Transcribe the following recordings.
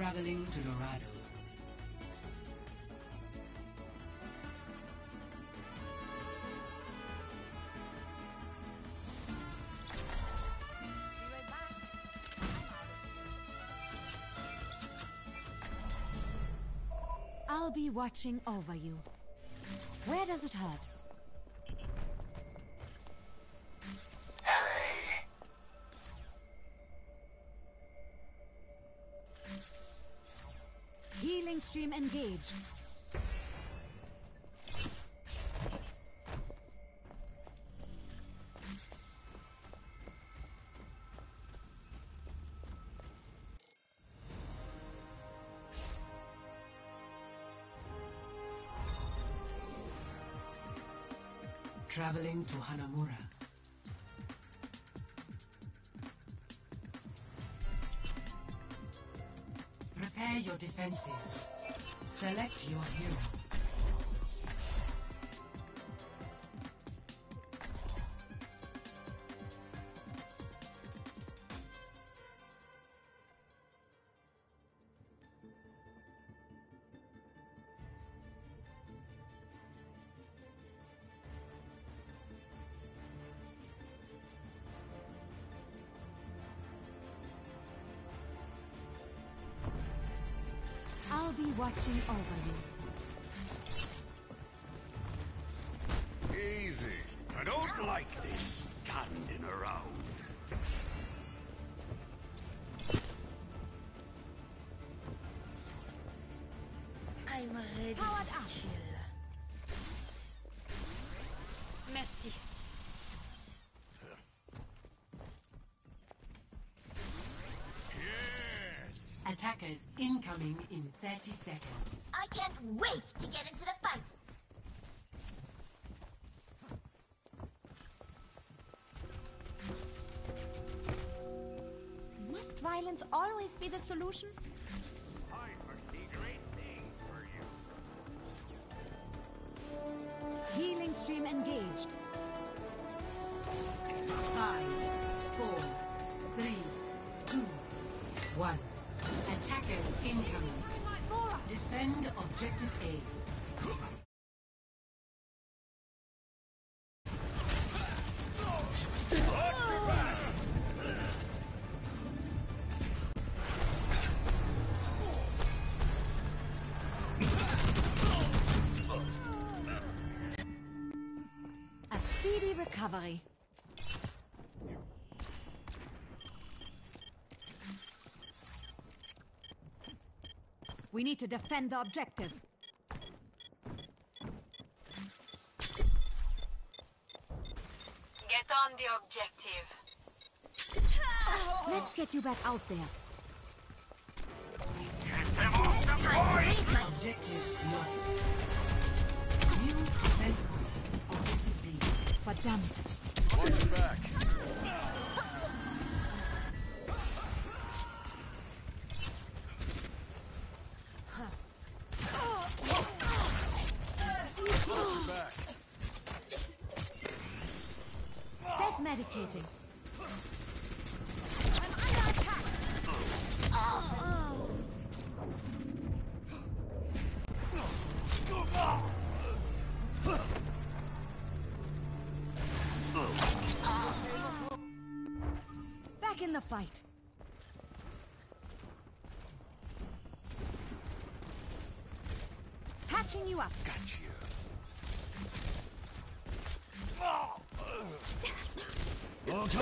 Traveling to Dorado. I'll be watching over you. Where does it hurt? Engaged. Traveling to Hanamura. Prepare your defenses. Select your hero. Watching over you. Easy. I don't like this standing around. I'm ready Powered to up. chill. Incoming in 30 seconds. I can't wait to get into the fight. Must violence always be the solution? Recovery. We need to defend the objective. Get on the objective. Let's get you back out there. Verdammt. Watch your back. Fight. Patching you up. Got you. Don't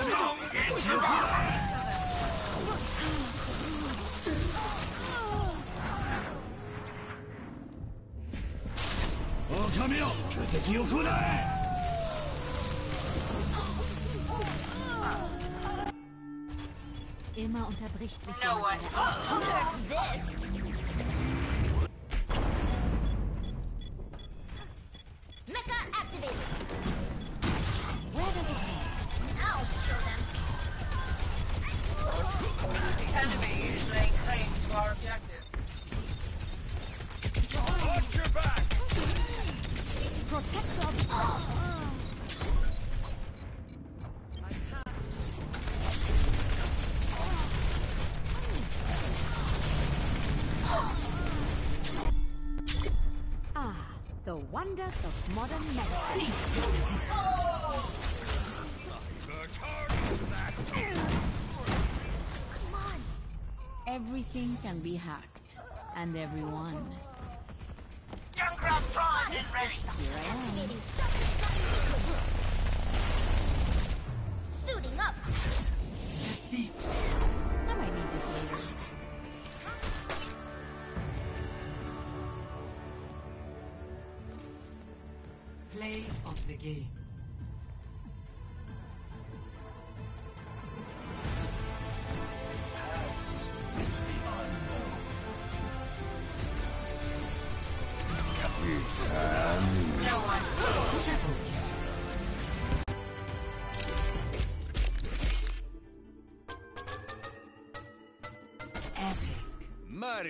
get your Immer unterbricht mich No one. Bei wonders of modern medicine. Cease your resistance. Come on. Everything can be hacked. And everyone. Junkrat Prime is ready. Here I am.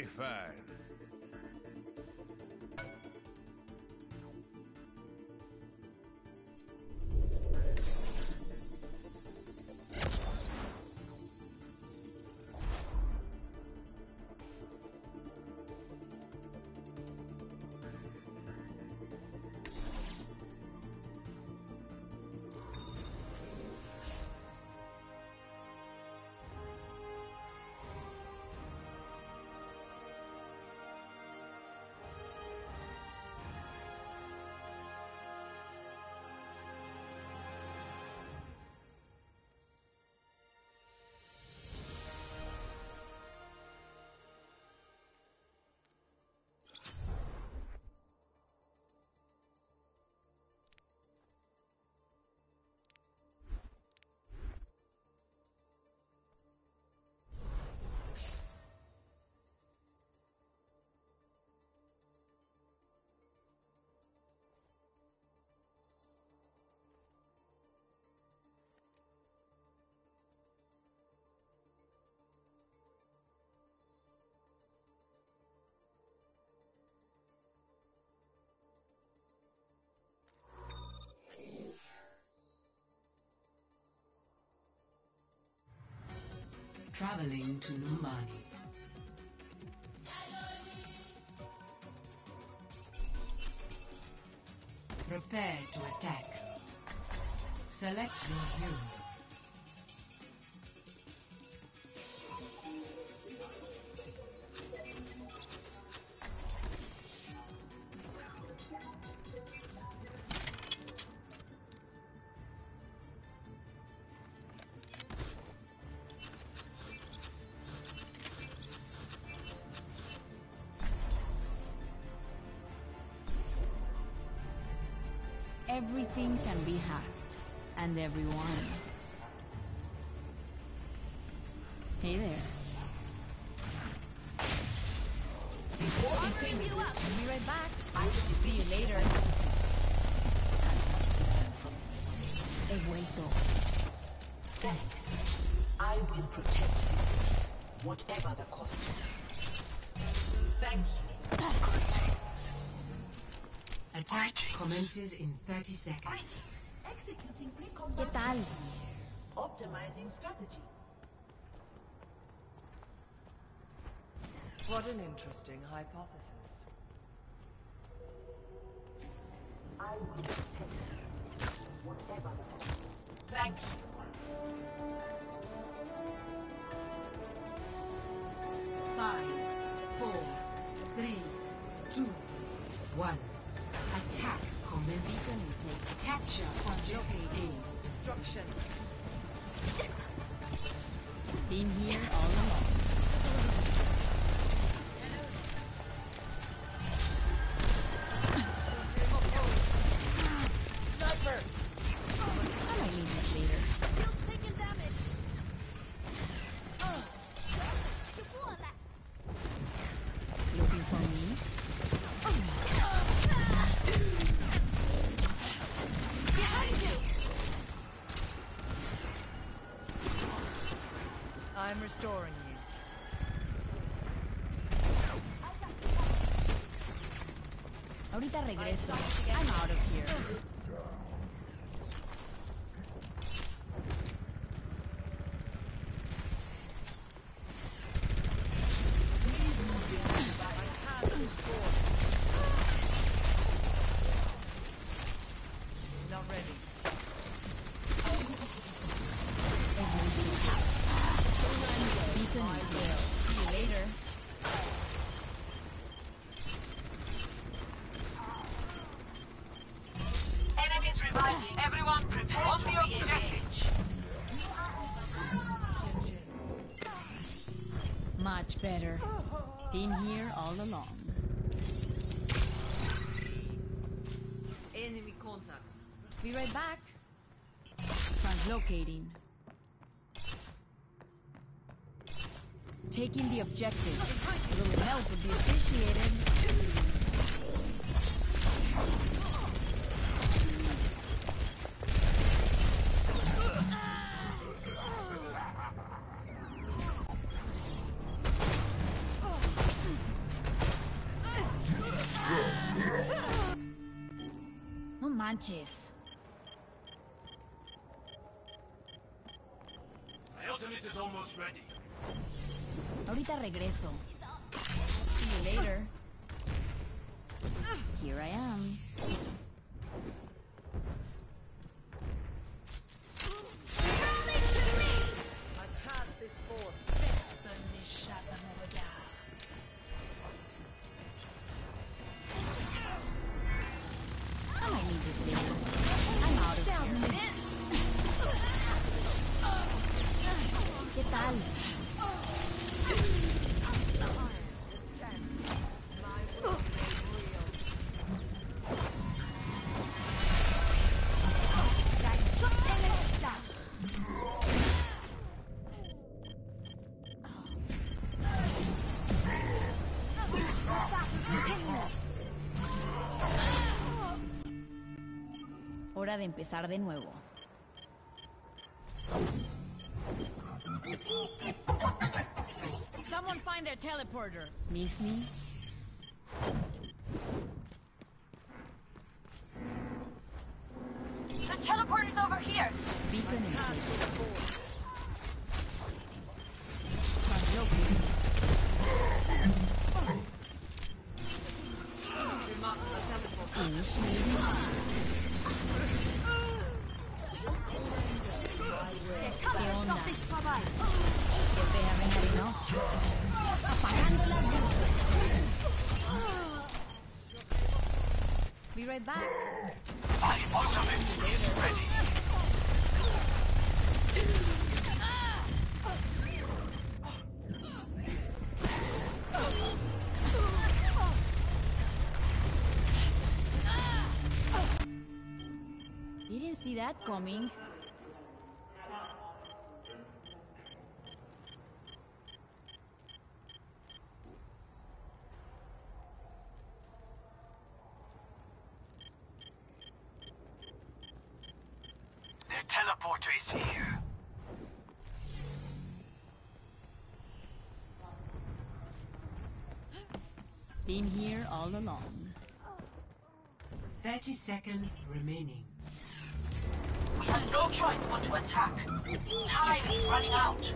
Spotify. Traveling to Numbani. Prepare to attack. Select your hero. And everyone. Hey there. I'll you up. I'll be right back. See you later. He vuelto. Thanks. I will protect the city, whatever the cost. Thank you. Attack commences in 30 seconds. Executing ¿Qué pre-combat. tal? Optimizing strategy. What an interesting hypothesis. I will protect whatever the cost. Thank you. Five, four, three, two, one. Attack commencing. Capture objective A. Destruction. Been here all along. Restoring you. Ahorita regreso. I'm out of here. Much better. Been here all along. Enemy contact. Be right back. Translocating. Taking the objective. A little help would be appreciated. Hora de empezar de nuevo. Someone find their teleporter. Miss me? Coming. The teleporter is here. Been here all along. 30 seconds remaining. No choice but to attack. Time is running out.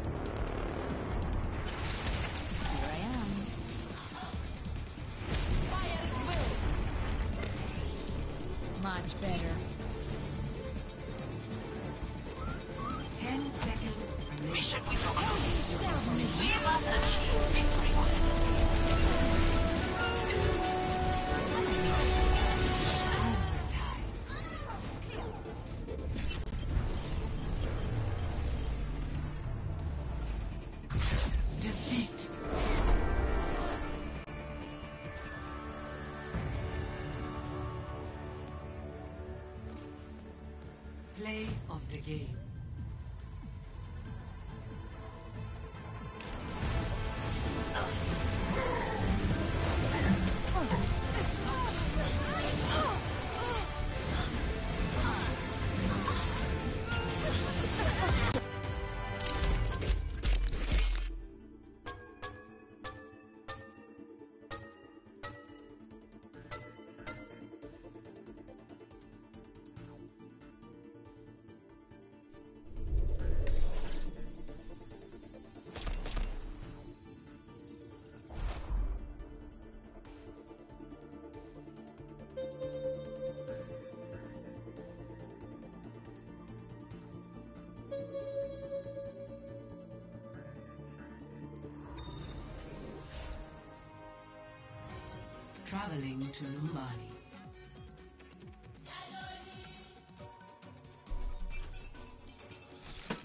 Traveling to Numbani.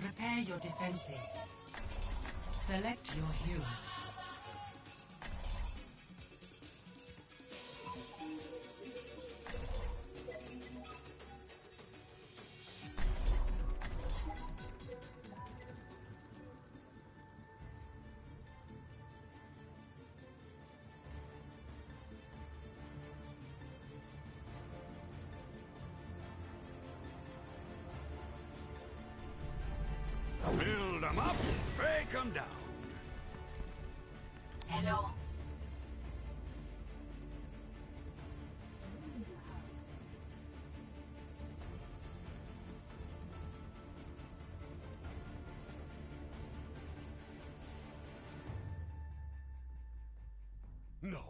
Prepare your defenses. Select your hero.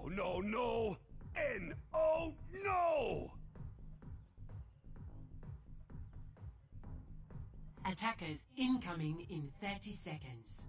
No, no, no! N-O, no! Attackers incoming in 30 seconds.